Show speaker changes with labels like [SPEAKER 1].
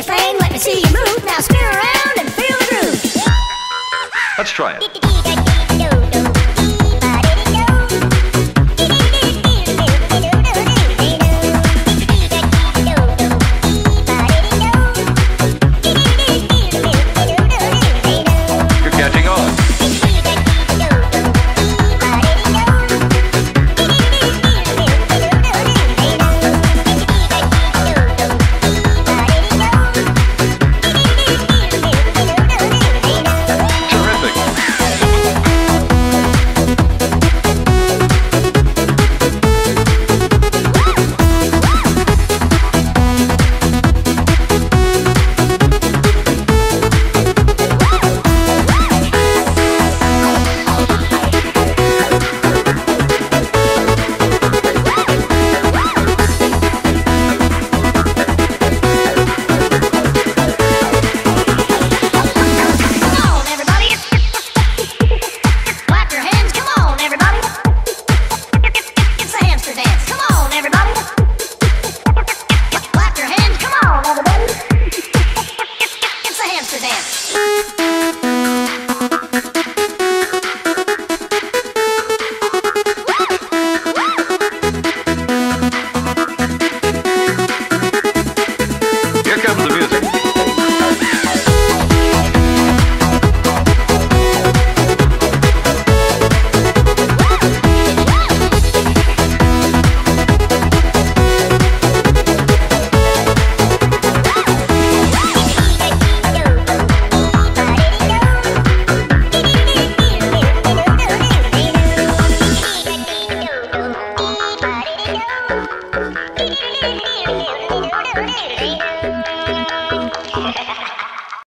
[SPEAKER 1] your frame, let me see you move. Now spin around and feel the groove.
[SPEAKER 2] Let's try it.
[SPEAKER 1] dance.